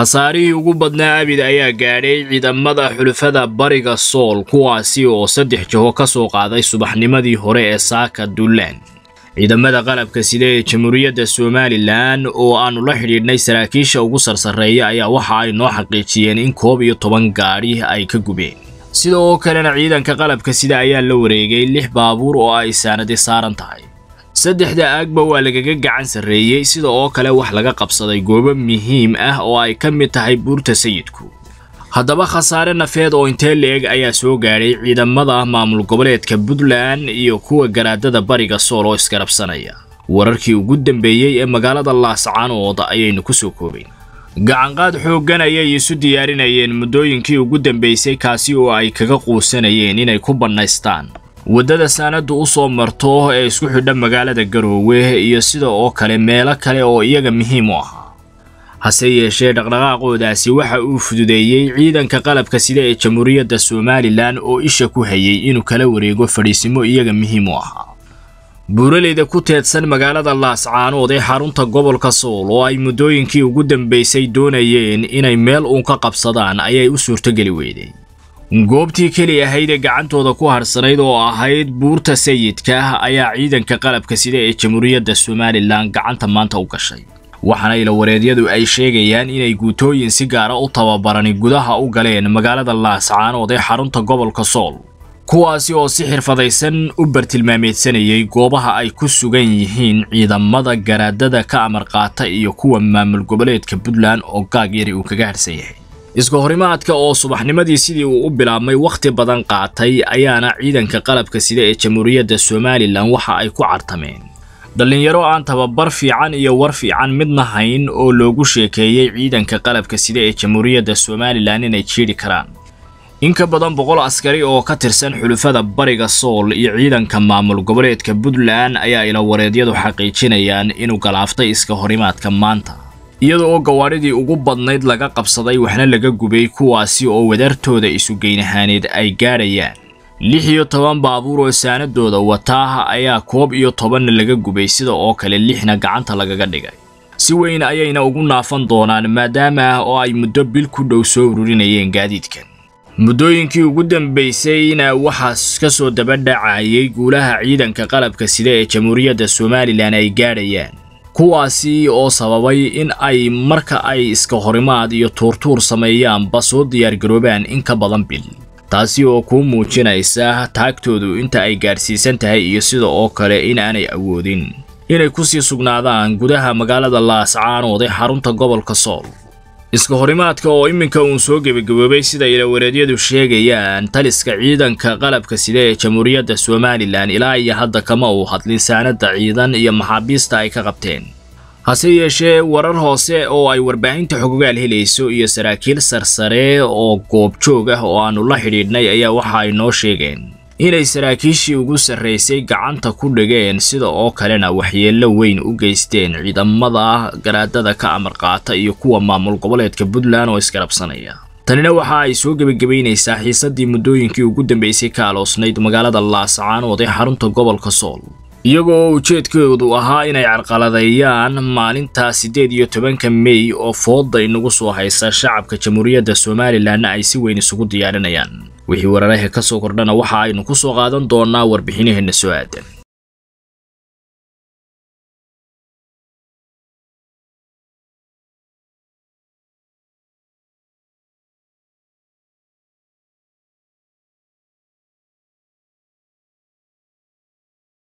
khasaarihii ugu badnaa abid ayaa gaadhay ciidamada xulufada bariga sool kuwaasi oo saddex jaho ka soo qaaday subaxnimadii hore ee saaka duulaan. Ciidamada qalabka sida ee jamhuuriyadda somalilan oo aannu la xidhiidhnay saraakiisha ugu sarsareeya ayaa waxa ay noo xaqiijiyeen in koob iyo toban gaadhi ay ka gubeen. Sida oo kalena ciidanka qalabka sida ayaa la wareegay lix baabuur oo ay saanadi saaran tahay saddexda aagba waa lagaga gacan sarreeyey sida oo kale wax laga qabsaday goobo muhiim ah oo ay ka mid tahay buurta sayidku. Haddaba khasaare nafeed oo intee la-eg ayaa soo gaadhay ciidamada maamul goboleedka puntland iyo kuwa garaadada bariga sool oo isgarabsanaya. Wararkii ugu dambeeyey ee magaalada laascaanood ayaynu ku soo koobayn gacanqaad xooggan ayay isu diyaarinayeen muddooyinkii ugu dambeysay kaasi oo ay kaga quusanayeen inay ku bannaystaan waddada saanadu u soo marto ee isku xidha magaalada garoowe iyo sida oo kale meelo kale oo iyaga muhiim u ahaa. Hase yeeshee dhaqdhaqaaqoodaasi waxa uu fududeeyey ciidanka qalabka sida ee jamhuuriyadda somalilan oo isha ku hayay inuu kala wareego fadhiisimo iyaga muhiim u ahaa. Buuraleyda ku teedsan magaalada laascaanood ee xarunta gobolka sool oo ay muddooyinkii ugu dambeysay doonayeen inay meel uun ka qabsadaan ayay u suurtogeli weyday goobtii keli ahayd ee gacantooda ku harsanayd oo ahayd buurta sayidka ayaa ciidanka qalabka sida ee jamhuuriyadda somalilan gacanta maanta u gashay. Waxaana ilawareedyadu ay sheegayaan inay guutooyin si gaara u tababarani gudaha u galeen magaalada laascaanood ee xarunta gobolka sool. Kuwaasi oo si xirfadaysan u bartilmaameedsanayay goobaha ay ku sugan yihiin ciidamada garaadada ka amar qaata iyo kuwa maamul goboleedka puntland oo gaag yari uu kaga harsan yahay iska horimaadka oo subaxnimadii sidii uu u bilaabmay wakhti badan qaatay ayaana ciidanka qalabka sida ee jamhuuriyadda somalilan waxa ay ku cartameen. Dhallinyaro aan tababar fiican iyo war fiican midna hayn oo loogu sheekeeyey ciidanka qalabka sida ee jamhuuriyadda somalilan inay jiidhi karaan. In ka badan boqol askari oo ka tirsan xulufada bariga sool iyo ciidanka maamul goboleedka puntland ayaa ilawareedyadu xaqiijinayaan inuu galaaftay iska horimaadka maanta iyada oo gawaadhidii ugu badnayd laga qabsaday waxna laga gubay kuwaasi oo wadartooda isugeynahaneed ay gaadhayaan lix iyo toban baabuur oo saanadooda wataa ayaa koob iyo tobanna laga gubay sida oo kale lixna gacanta lagaga dhigay. Si weyn ayayna ugu naafan doonaan maadaama oo ay muddo bil ku dhow soo ururinayeen gaadiidkan. Muddooyinkii ugu dambaysayna waxaa ka soo dabadhacayay guulaha ciidanka qalabka sida ee jamhuuriyadda somalilan ay gaadhayaan kuwaasi oo sababay in ay marka ay iska horimaad iyo tuurtuur sameeyaanba soo diyaargaroobaan in ka badan bil. Taasi oo kuu muujinaysa taagtoodu inta ay gaadhsiisan tahay iyo sida oo kale in aanay awoodin. Inay ku sii sugnaadaan gudaha magaalada laascaanood xarunta gobolka sool iska horimaadka oo iminka uun soo gebagaboobay sida ilawareedyadu sheegayaan taliska ciidanka qalabka sida ee jamhuuriyadda somalilan ilaa iyo hadda kama uu hadlin saanada ciidan iyo maxaabiista ay ka qabteen. Hase yeeshee warar hoose oo ay warbaahinta xogogaal helayso iyo saraakiil sarsare oo goobjoog ah oo aannu la xidhiidhnay ayaa waxa ay noo sheegeen inay saraakiishii ugu sarraysay gacanta ku dhigeen sida oo kalena waxyeello weyn u geysteen ciidamada garaadada ka amar qaata iyo kuwa maamul goboleedka puntland oo isgarabsanaya. Tanina waxa ay soo gebagabaynaysaa xiisadii muddooyinkii ugu dambeysay ka aloosnayd magaalada laascaanood ee xarunta gobolka sool iyagoo ujeedkoodu ahaa inay carqaladeeyaan maalinta siddeed iyo tobanka mey oo fooda inagu soo haysa shacabka jamhuuriyadda somalilanna ay si weyn isugu diyaarinayaan wixii wararaha ka soo kordhana waxa aynu ku soo qaadan doonaa warbixinaheenna soo aadan